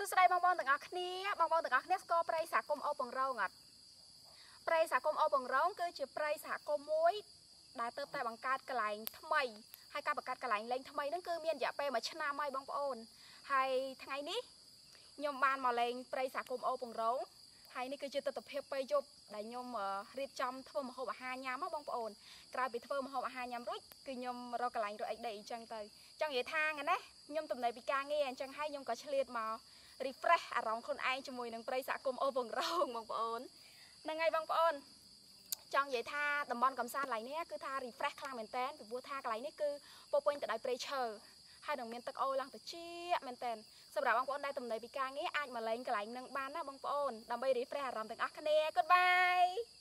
សួស្តីបងប្អូនទាំងអស់គ្នាបងប្អូនទាំងអស់គ្នាស្គាល់ព្រៃសហគមន៍អូបង្រងអត់ព្រៃសហគមន៍អូបង្រង គឺជាព្រៃសហគមន៍មួយដែលទៅតែបង្កើតកន្លែងថ្មីហើយការបង្កើតកន្លែងលេងថ្មីហ្នឹងគឺមានរយៈពេល1ឆ្នាំហើយបងប្អូនហើយថ្ងៃនេះខ្ញុំបានមកលេងព្រៃសហគមន៍អូបង្រងហើយនេះគឺជាទស្សនវិជ្ជាពេលយប់ដែលខ្ញុំរៀបចំធ្វើម្ហូបអាហារញ៉ាំបងប្អូនក្រោយពីធ្វើម្ហូបអាហារញ៉ាំរួចគឺខ្ញុំរកកន្លែងរកអីដេកអញ្ចឹងទៅចង់និយាយថាថ្ងៃនេះខ្ញុំទំនេរពីការងារអញ្ចឹងហើយខ្ញុំក៏ឆ្លៀតមក refresh អារម្មណ៍ខ្លួនឯងជាមួយនឹងព្រៃសហគមន៍អូបង្រងបងប្អូនហ្នឹងហើយបងប្អូនចង់និយាយថាតំបន់កំសាន្តកន្លែងនេះគឺថា refresh ខ្លាំងមែនតើពីព្រោះថាកន្លែងនេះគឺពោពេញទៅដោយព្រៃឈើហើយនឹងមានទឹកអូរឡើងត្រជាក់មែនតើសម្រាប់បងប្អូនដែលទំនេរពីការងារអាចមកលេងកន្លែងនឹងបានណាបងប្អូនដើម្បី refresh អារម្មណ៍ទាំងអស់គ្នា Goodbye